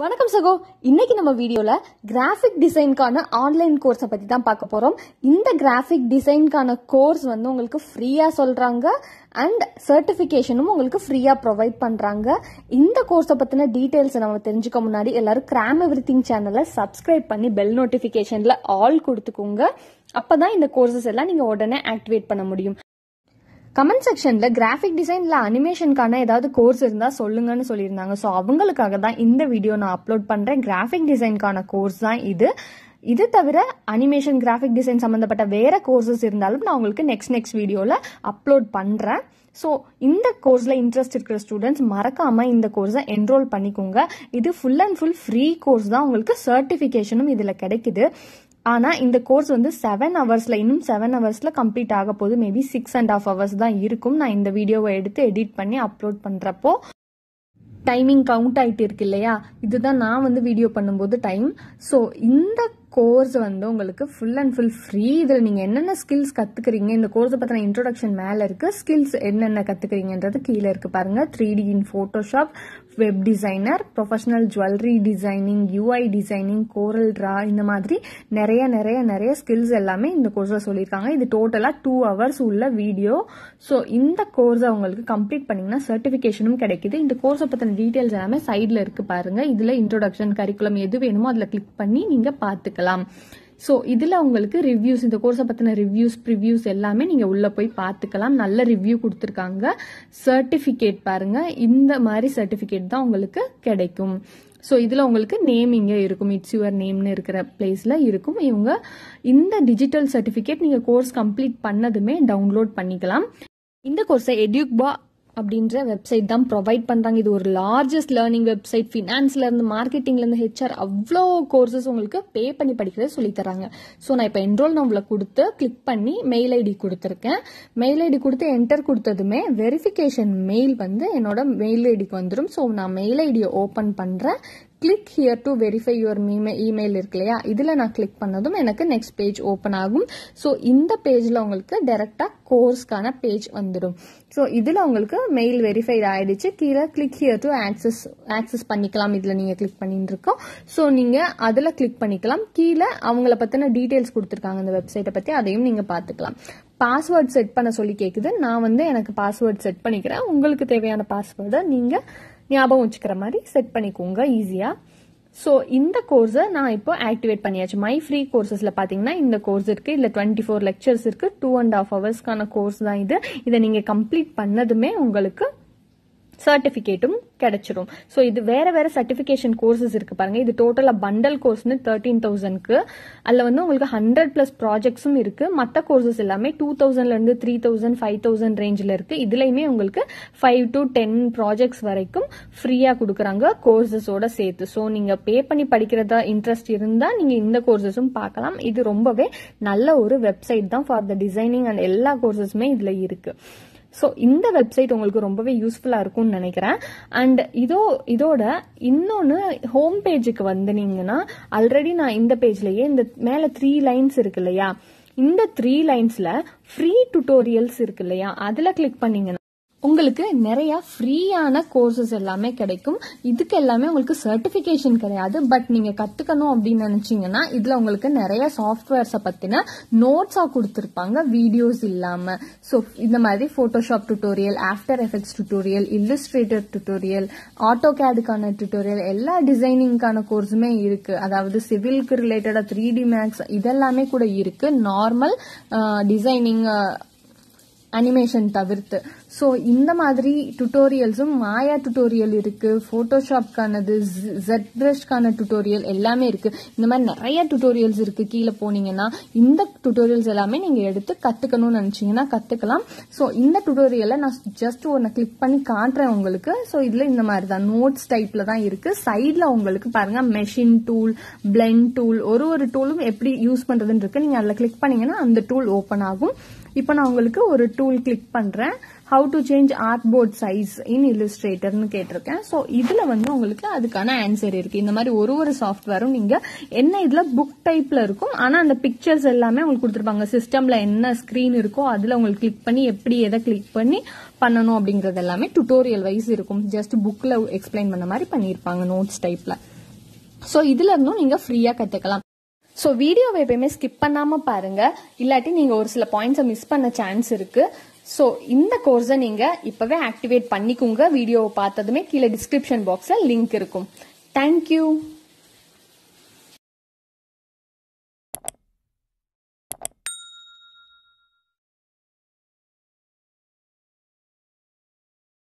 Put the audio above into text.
வணக்கம் சகோ. இன்னைக்கு நம்ம வீடியோவில் கிராஃபிக் டிசைனுக்கான ஆன்லைன் கோர்ஸை பற்றி தான் பார்க்க போகிறோம் இந்த கிராஃபிக் டிசைனுக்கான கோர்ஸ் வந்து உங்களுக்கு ஃப்ரீயாக சொல்கிறாங்க அண்ட் சர்டிஃபிகேஷனும் உங்களுக்கு ஃப்ரீயாக ப்ரொவைட் பண்ணுறாங்க இந்த கோர்ஸை பற்றின டீட்டெயில்ஸை நம்ம தெரிஞ்சுக்க முன்னாடி எல்லாரும் கிராம் எவ்ரி திங் சேனலை சப்ஸ்கிரைப் பண்ணி பெல் நோட்டிஃபிகேஷனில் ஆல் கொடுத்துக்கோங்க. அப்போ தான் இந்த கோர்சஸ் எல்லாம் நீங்கள் உடனே ஆக்டிவேட் பண்ண முடியும். கமெண்ட் செக்ஷனில் கிராஃபிக் டிசைனில் அனிமேஷனுக்கான ஏதாவது கோர்ஸ் இருந்தால் சொல்லுங்கன்னு சொல்லியிருந்தாங்க. ஸோ அவங்களுக்காக தான் இந்த வீடியோ நான் அப்லோட் பண்ணுறேன் கிராஃபிக் டிசைனுக்கான கோர்ஸ் தான் இது. இது தவிர அனிமேஷன் கிராஃபிக் டிசைன் சம்மந்தப்பட்ட வேற கோர்சஸ் இருந்தாலும் நான் உங்களுக்கு நெக்ஸ்ட் நெக்ஸ்ட் வீடியோவில் அப்லோட் பண்ணுறேன் ஸோ இந்த கோர்ஸில் இன்ட்ரெஸ்ட் இருக்கிற ஸ்டூடெண்ட்ஸ் மறக்காமல் இந்த கோர்ஸை என்ரோல் பண்ணிக்கோங்க. இது full and full free course தான். உங்களுக்கு சர்டிஃபிகேஷனும் இதில் கிடைக்குது. ஆனால் இந்த கோர்ஸ் வந்து செவன் ஹவர்ஸில் இன்னும் செவன் ஹவர்ஸில் கம்ப்ளீட் ஆக போகுது. Maybe six and half hours தான் இருக்கும். நான் இந்த வீடியோவை எடுத்து எடிட் பண்ணி அப்லோட் பண்ணுறப்போ டைமிங் கவுண்ட் ஆகிட்டு இருக்கு இல்லையா? இதுதான் நான் வந்து வீடியோ பண்ணும்போது டைம் ஸோ இந்த கோர்ஸ் வந்து உங்களுக்கு ஃபுல் அண்ட் ஃபுல் ஃப்ரீ இதில் நீங்கள் என்னென்ன ஸ்கில்ஸ் கற்றுக்குறீங்க இந்த கோர்ஸை பற்றின இன்ட்ரோடக்ஷன் மேலே இருக்குது ஸ்கில்ஸ் என்னென்ன கற்றுக்குறீங்கன்றது கீழே இருக்குது பாருங்கள் three D in Photoshop web designer professional jewellery designing UI designing Corel Draw இந்த மாதிரி நிறைய நிறைய நிறைய ஸ்கில்ஸ் எல்லாமே இந்த கோர்ஸில் சொல்லியிருக்காங்க. இது டோட்டலாக டூ ஹவர்ஸ் உள்ள வீடியோ ஸோ இந்த கோர்ஸை உங்களுக்கு கம்ப்ளீட் பண்ணிங்கன்னா சர்டிஃபிகேஷனும் கிடைக்குது. இந்த கோர்ஸை பற்றின டீட்டெயில்ஸ் எல்லாமே சைடில் இருக்குது பாருங்கள் இதில் இன்ட்ரோடக்ஷன் கரிக்குலம் எது வேணுமோ அதில் கிளிக் பண்ணி நீங்கள் பார்த்துக்கலாம். ஸோ இதில் உங்களுக்கு ரிவ்யூஸ் இந்த கோர்ஸை பற்றின ரிவ்யூஸ் ப்ரிவ்யூஸ் எல்லாமே நீங்கள் உள்ளே போய் பார்த்துக்கலாம். நல்ல ரிவ்யூ கொடுத்துருக்காங்க. சர்டிஃபிகேட் பாருங்கள் இந்த மாதிரி சர்டிஃபிகேட் தான் உங்களுக்கு கிடைக்கும். ஸோ இதில் உங்களுக்கு நேம் இங்கே இருக்கும். இட்ஸ் யுவர் நேம்னு இருக்கிற பிளேஸில் இருக்கும். இவங்க இந்த டிஜிட்டல் சர்டிஃபிகேட் நீங்கள் கோர்ஸ் கம்ப்ளீட் பண்ணதுமே டவுன்லோட் பண்ணிக்கலாம். இந்த கோர்ஸை எடியூக்பா அப்படின்ற வெப்சைட் தான் ப்ரொவைட் பண்ணுறாங்க இது ஒரு லார்ஜஸ்ட் லேர்னிங் வெப்சைட் ஃபினான்ஸ்லேருந்து மார்க்கெட்டிங்லேருந்து ஹெச்ஆர் அவ்வளோ கோர்சஸ் உங்களுக்கு பே பண்ணி படிக்கிறத சொல்லித்தராங்க ஸோ நான் இப்போ என்ரோல் நம்பளை கொடுத்து கிளிக் பண்ணி மெயில் ஐடி கொடுத்துருக்கேன். மெயில் ஐடி கொடுத்து என்டர் கொடுத்ததுமே வெரிஃபிகேஷன் மெயில் வந்து என்னோட மெயில் ஐடிக்கு வந்துடும் ஸோ நான் மெயில் ஐடியை ஓப்பன் பண்ணுறேன் click here to verify your email இருக்கு இல்லையா? இதில் நான் கிளிக் பண்ணதும் எனக்கு நெக்ஸ்ட் பேஜ் ஓப்பன் ஆகும். ஸோ இந்த பேஜில் உங்களுக்கு டேரெக்டாக கோர்ஸ்க்கான பேஜ் வந்துடும். ஸோ இதில் உங்களுக்கு மெயில் வெரிஃபைட் ஆயிடுச்சு. கீழே click here to access access பண்ணிக்கலாம். இதில் நீங்கள் கிளிக் பண்ணிட்டு இருக்கோம். ஸோ நீங்கள் அதில் கிளிக் பண்ணிக்கலாம். கீழே அவங்கள பற்றின டீட்டெயில்ஸ் கொடுத்துருக்காங்க இந்த வெப்சைட்டை பற்றி அதையும் நீங்கள் பார்த்துக்கலாம். பாஸ்வேர்ட் செட் பண்ண சொல்லி கேட்குது நான் வந்து எனக்கு பாஸ்வேர்ட் செட் பண்ணிக்கிறேன். உங்களுக்கு தேவையான பாஸ்வேர்டை நீங்கள் ஞாபகம் வச்சுக்கிற மாதிரி செட் பண்ணிக்கோங்க ஈஸியாக ஸோ இந்த கோர்ஸை நான் இப்போ ஆக்டிவேட் பண்ணியாச்சு. மை ஃப்ரீ கோர்சஸில் பார்த்தீங்கன்னா இந்த கோர்ஸ் இருக்குது இதில் டுவெண்ட்டி ஃபோர் லெக்சர்ஸ் இருக்குது டூ அண்ட் ஹாஃப் ஹவர்ஸ்க்கான கோர்ஸ் தான் இது. இதை நீங்கள் கம்ப்ளீட் பண்ணதுமே உங்களுக்கு சர்டிஃபிகேட்டும் கிடைச்சிரும். ஸோ இது வேற வேற சர்டிஃபிகேஷன் கோர்சஸ் இருக்கு பாருங்க. இது டோட்டலாக பண்டல் கோர்ஸ்னு தேர்ட்டீன் தௌசண்ட்க்கு அதில் வந்து உங்களுக்கு ஹண்ட்ரட் பிளஸ் ப்ராஜெக்ட்ஸும் இருக்கு. மற்ற கோர்சஸ் எல்லாமே டூ தௌசண்ட்ல இருந்து த்ரீ தௌசண்ட் ஃபைவ் தௌசண்ட் ரேஞ்சில் இருக்கு. இதுலையுமே உங்களுக்கு ஃபைவ் டு டென் ப்ராஜெக்ட்ஸ் வரைக்கும் ஃப்ரீயாக கொடுக்குறாங்க கோர்சஸோட சேர்த்து. ஸோ நீங்க பே பண்ணி படிக்கிறதா இன்ட்ரெஸ்ட் இருந்தால் நீங்க இந்த கோர்சஸும் பார்க்கலாம் இது ரொம்பவே நல்ல ஒரு வெப்சைட் தான் ஃபார் த டிசைனிங் அண்ட் எல்லா கோர்சஸுமே இதுல இருக்கு. ஸோ இந்த வெப்சைட் உங்களுக்கு ரொம்பவே யூஸ்ஃபுல்லாக இருக்கும்னு நினைக்கிறேன். அண்ட் இதோ இதோட இன்னொன்று ஹோம் பேஜுக்கு வந்தீங்கன்னா ஆல்ரெடி நான் இந்த பேஜ்லயே இந்த மேலே த்ரீ லைன்ஸ் இருக்கு இல்லையா? இந்த த்ரீ லைன்ஸ்ல ஃப்ரீ டுட்டோரியல்ஸ் இருக்கு இல்லையா? அதில் கிளிக் பண்ணீங்கன்னா உங்களுக்கு நிறைய ஃப்ரீயான கோர்சஸ் எல்லாமே கிடைக்கும். இதுக்கு எல்லாமே உங்களுக்கு சர்டிஃபிகேஷன் கிடையாது. பட் நீங்க கத்துக்கணும் அப்படின்னு நினைச்சீங்கன்னா இதுல உங்களுக்கு நிறைய சாஃப்ட்வேர்ஸை பத்தின நோட்ஸா கொடுத்துருப்பாங்க. வீடியோஸ் இல்லாம. ஸோ இந்த மாதிரி Photoshop tutorial After Effects tutorial Illustrator tutorial auto கேடுக்கான டுட்டோரியல் எல்லா டிசைனிங்கான கோர்ஸுமே இருக்கு. அதாவது சிவிலுக்கு ரிலேட்டடா த்ரீ டி மேக்ஸ் இதெல்லாமே கூட இருக்கு. நார்மல் டிசைனிங் அனிமேஷன் தவிர்த்து. ஸோ இந்த மாதிரி டுட்டோரியல்ஸும் மாயா டுட்டோரியல் இருக்கு ஃபோட்டோஷாப்கானது ஜெட் பிரஷ்கான டுட்டோரியல் எல்லாமே இருக்கு. இந்த மாதிரி நிறைய டுட்டோரியல்ஸ் இருக்கு கீழே போனீங்கன்னா இந்த டுட்டோரியல்ஸ் எல்லாமே நீங்க எடுத்து கத்துக்கணும்னு நினைச்சீங்கன்னா கத்துக்கலாம். ஸோ இந்த டுட்டோரியலை நான் ஜஸ்ட் ஒன்று கிளிக் பண்ணி காட்டுறேன் உங்களுக்கு. ஸோ இதுல இந்த மாதிரி தான் நோட்ஸ் டைப்ல தான் இருக்கு. சைட்ல உங்களுக்கு பாருங்க மெஷின் டூல் பிளெண்ட் டூல் ஒரு ஒரு டூலும் எப்படி யூஸ் பண்றதுன்னு இருக்கு. நீங்க அதில் கிளிக் பண்ணீங்கன்னா அந்த டூல் ஓப்பன் ஆகும். இப்போ நான் உங்களுக்கு ஒரு டூல் கிளிக் பண்றேன். How to change artboard size in இல்லுஸ்ட்ரேட்டர்னு கேட்டிருக்கேன். ஸோ இதுல வந்து உங்களுக்கு அதுக்கான ஆன்சர் இருக்கு. இந்த மாதிரி ஒரு ஒரு சாஃப்ட்வேரும் நீங்க என்ன இதுல புக் டைப்ல இருக்கும் ஆனா அந்த பிக்சர்ஸ் எல்லாமே உங்களுக்கு கொடுத்துருப்பாங்க. சிஸ்டம்ல என்ன ஸ்கிரீன் இருக்கோ அதுல உங்களுக்கு கிளிக் பண்ணி எப்படி எதை கிளிக் பண்ணி பண்ணணும் அப்படிங்கறது எல்லாமே டுட்டோரியல் வைஸ் இருக்கும். ஜஸ்ட் புக்ல எக்ஸ்பிளைன் பண்ண மாதிரி பண்ணியிருப்பாங்க நோட்ஸ் டைப்ல ஸோ இதுல இருந்தும் நீங்க ஃப்ரீயா கத்துக்கலாம். ஸோ வீடியோவை எப்பயுமே ஸ்கிப் பண்ணாமல் பாருங்கள் இல்லாட்டி நீங்கள் ஒரு சில பாயிண்ட்ஸை மிஸ் பண்ண சான்ஸ் இருக்குது ஸோ இந்த கோர்ஸை நீங்கள் இப்போவே ஆக்டிவேட் பண்ணிக்கோங்க. வீடியோவை பார்த்ததுமே கீழே டிஸ்கிரிப்ஷன் பாக்ஸில் லிங்க் இருக்கும். தேங்க்யூ